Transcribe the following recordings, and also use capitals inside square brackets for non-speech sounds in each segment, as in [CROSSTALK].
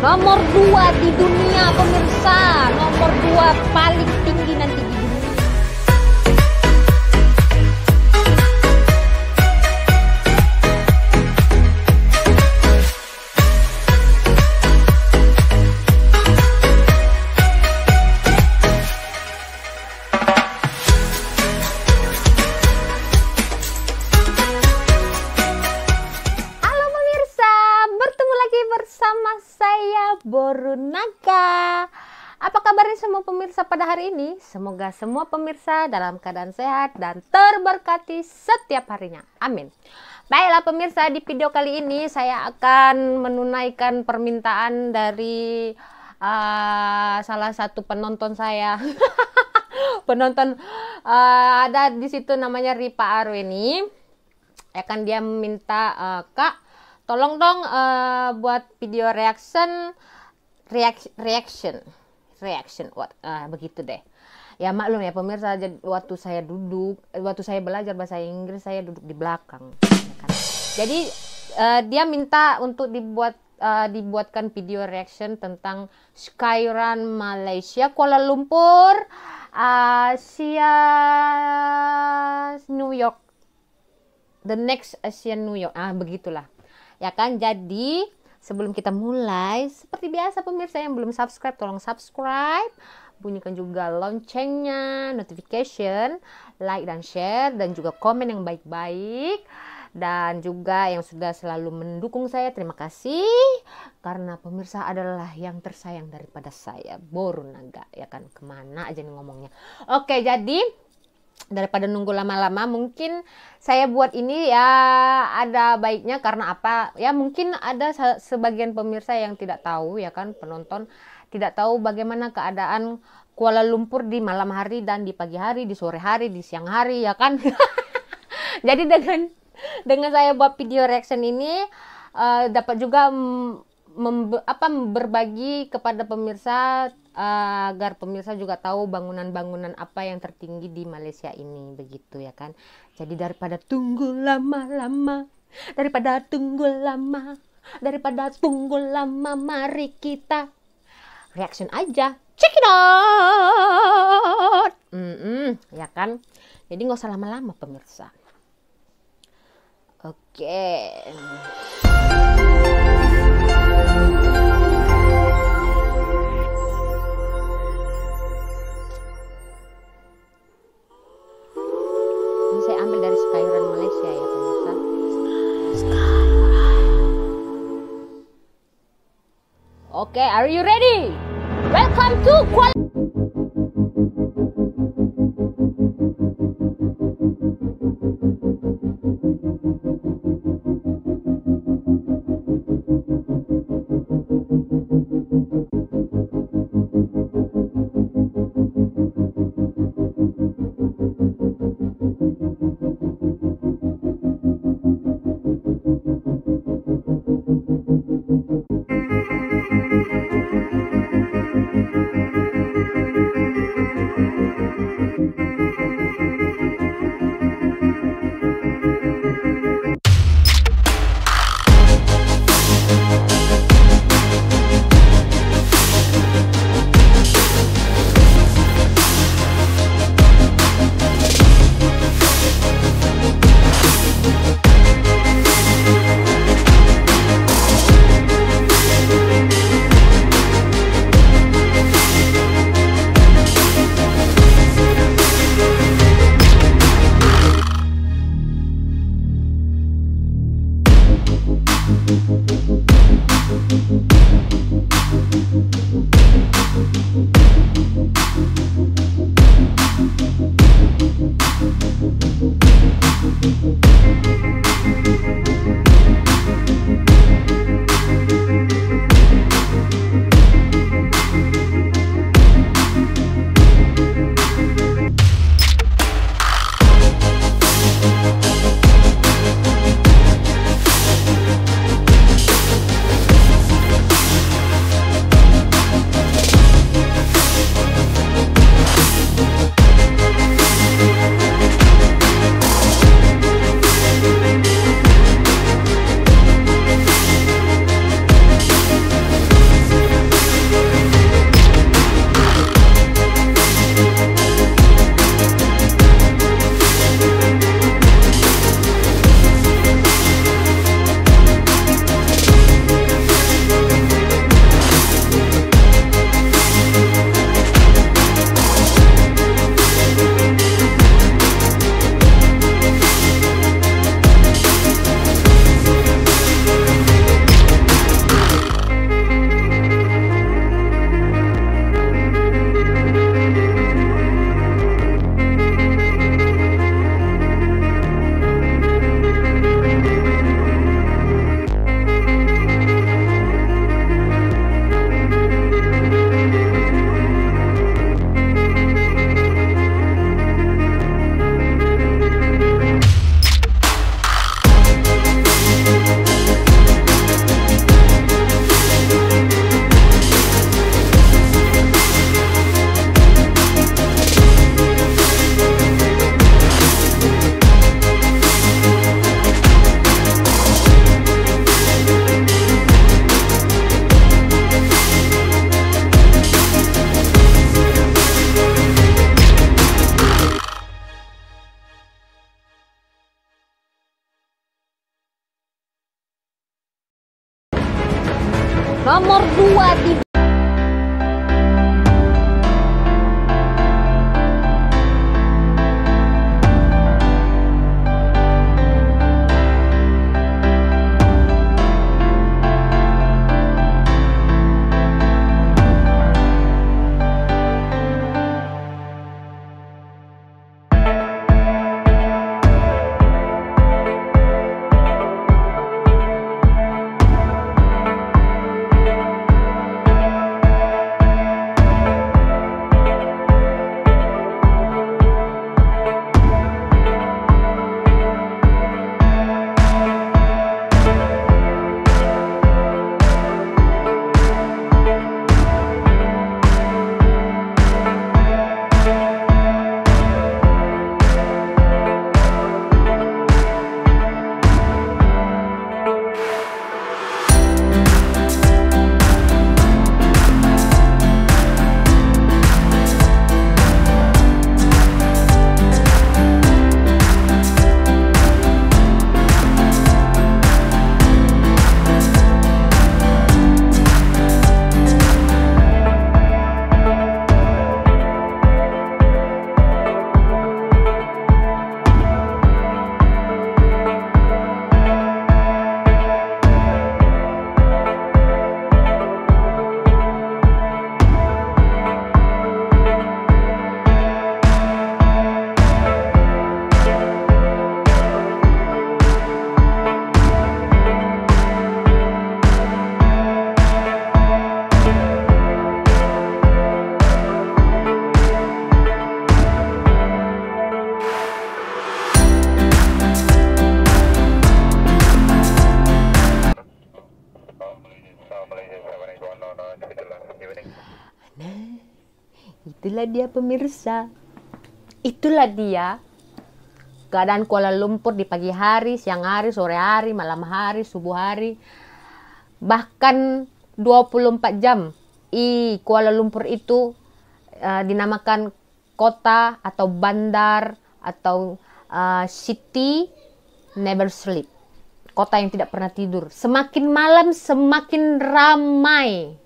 Nomor dua di dunia pemirsa, nomor dua paling tinggi nanti semua pemirsa pada hari ini? Semoga semua pemirsa dalam keadaan sehat dan terberkati setiap harinya. Amin. Baiklah pemirsa, di video kali ini saya akan menunaikan permintaan dari uh, salah satu penonton saya. [LAUGHS] penonton uh, ada di situ namanya Ripa Arweni ya kan dia minta eh, kak tolong dong eh, buat video reaction reaction reaction what ah, begitu deh ya maklum ya pemirsa waktu saya duduk waktu saya belajar bahasa Inggris saya duduk di belakang jadi eh, dia minta untuk dibuat eh, dibuatkan video reaction tentang Skyrun Malaysia Kuala Lumpur Asia New York the next Asian New York. Ah, begitulah. Ya kan? Jadi, sebelum kita mulai, seperti biasa pemirsa yang belum subscribe, tolong subscribe. Bunyikan juga loncengnya, notification, like dan share, dan juga komen yang baik-baik. Dan juga yang sudah selalu mendukung saya, terima kasih. Karena pemirsa adalah yang tersayang daripada saya, Boru Naga. Ya kan? Ke mana aja nih ngomongnya. Oke, jadi daripada nunggu lama-lama mungkin saya buat ini ya ada baiknya karena apa? Ya mungkin ada sebagian pemirsa yang tidak tahu ya kan penonton tidak tahu bagaimana keadaan Kuala Lumpur di malam hari dan di pagi hari di sore hari di siang hari ya kan? [LAUGHS] Jadi dengan dengan saya buat video reaction ini uh, dapat juga membe, apa berbagi kepada pemirsa uh, agar pemirsa juga tahu bangunan-bangunan apa yang tertinggi di Malaysia ini begitu ya kan. Jadi daripada tunggu lama-lama, daripada tunggu lama, daripada tunggu lama mari kita reaction aja. Check it out. Mm -mm, ya kan? Jadi nggak usah lama-lama pemirsa. Oke. Okay. Ini saya ambil dari Skyrun Malaysia ya pemirsa. Oke, okay, are you ready? Welcome to Kuala nomor dua di Itulah dia pemirsa. Itulah dia keadaan Kuala Lumpur di pagi hari, siang hari, sore hari, malam hari, subuh hari. Bahkan 24 jam. I Kuala Lumpur itu uh, dinamakan kota atau bandar atau uh, city never sleep. Kota yang tidak pernah tidur. Semakin malam semakin ramai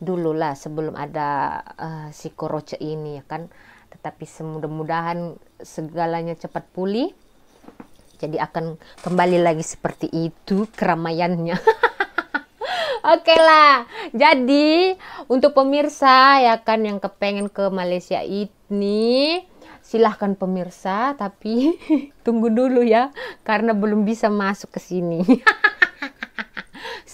dulu lah sebelum ada uh, si Koroce ini ya kan tetapi semudah-mudahan segalanya cepat pulih jadi akan kembali lagi seperti itu keramaiannya [LAUGHS] Oke okay lah, jadi untuk pemirsa ya kan yang kepengen ke Malaysia ini silahkan pemirsa tapi [LAUGHS] tunggu dulu ya karena belum bisa masuk ke sini. [LAUGHS]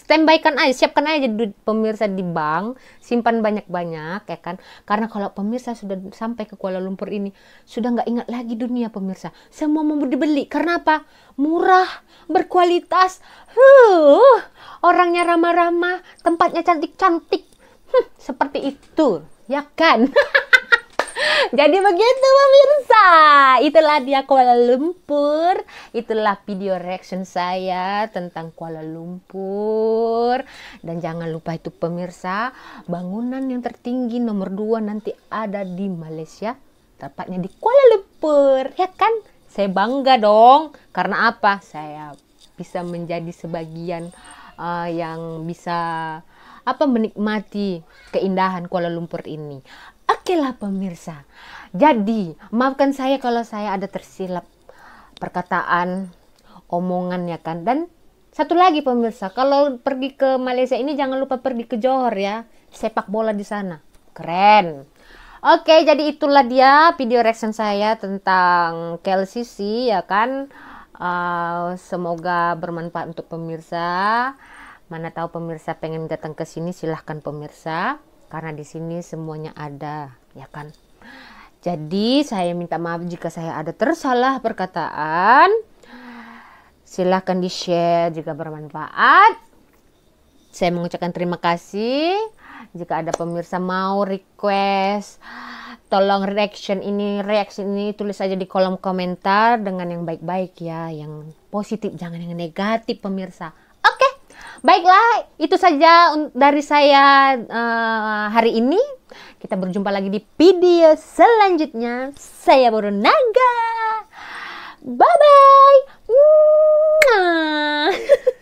standby kan aja siapkan aja duit pemirsa di bank. Simpan banyak-banyak ya kan? Karena kalau pemirsa sudah sampai ke Kuala Lumpur ini sudah nggak ingat lagi dunia pemirsa. Semua mau dibeli. Karena apa? Murah berkualitas. Huh, orangnya ramah-ramah tempatnya cantik-cantik. Huh, seperti itu. Ya kan [LAUGHS] Jadi begitu pemirsa. Itulah dia Kuala Lumpur. Itulah video reaction saya tentang Kuala Lumpur. Dan jangan lupa itu pemirsa, bangunan yang tertinggi nomor 2 nanti ada di Malaysia. Tepatnya di Kuala Lumpur. Ya kan? Saya bangga dong. Karena apa? Saya bisa menjadi sebagian uh, yang bisa apa menikmati keindahan Kuala Lumpur ini. Oke lah pemirsa. Jadi, maafkan saya kalau saya ada tersilap perkataan, omongan ya kan. Dan satu lagi pemirsa, kalau pergi ke Malaysia ini jangan lupa pergi ke Johor ya. Sepak bola di sana. Keren. Oke, jadi itulah dia video reaction saya tentang KLCC ya kan. Uh, semoga bermanfaat untuk pemirsa. Mana tahu pemirsa pengen datang ke sini silahkan pemirsa karena di sini semuanya ada ya kan? Jadi saya minta maaf jika saya ada tersalah perkataan. Silahkan di share jika bermanfaat. Saya mengucapkan terima kasih. Jika ada pemirsa mau request tolong reaction ini reaction ini tulis saja di kolom komentar dengan yang baik-baik ya yang positif jangan yang negatif pemirsa Baiklah, itu saja dari saya eh, hari ini. Kita berjumpa lagi di video selanjutnya. Saya Boro Naga. Bye-bye. [LAUGHS]